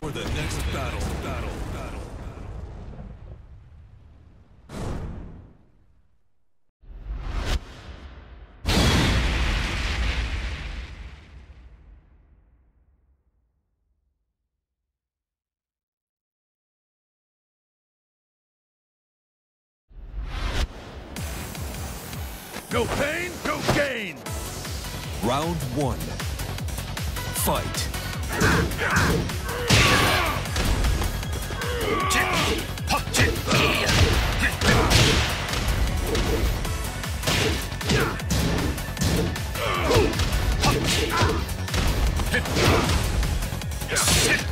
for the next battle. Battle. Battle. No pain, no gain! Round one. Fight.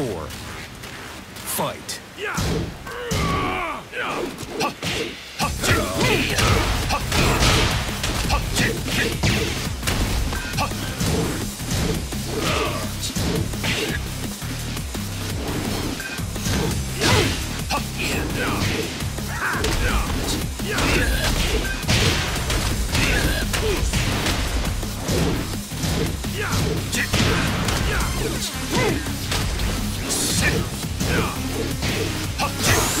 four. Fight.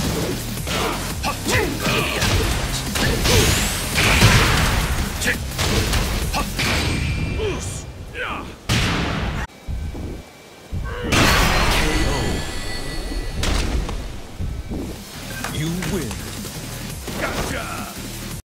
Ah!